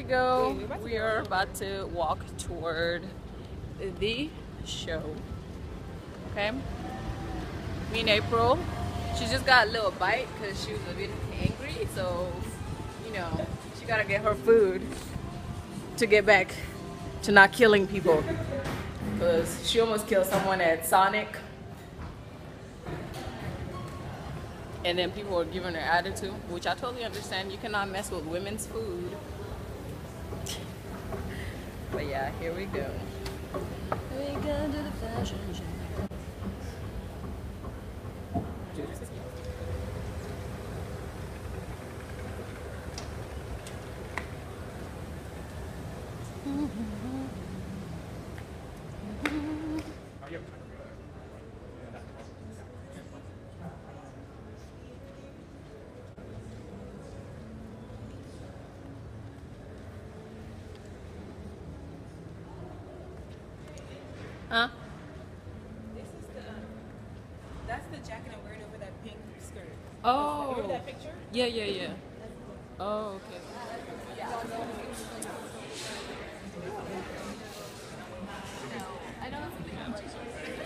we go. We are about to walk toward the show. Okay. Me and April. She just got a little bite because she was a bit angry. So, you know, she gotta get her food to get back to not killing people. Because she almost killed someone at Sonic. And then people were giving her attitude, which I totally understand. You cannot mess with women's food. But yeah, here we go. We go to the fashion show. Huh? This is the, um, that's the jacket I'm wearing over that pink skirt. Oh. Remember that picture? Yeah, yeah, yeah. Oh, okay.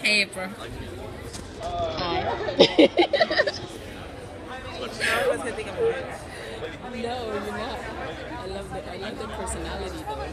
Hey, April. I was gonna think of it. No, you're not. I love the I love the personality though.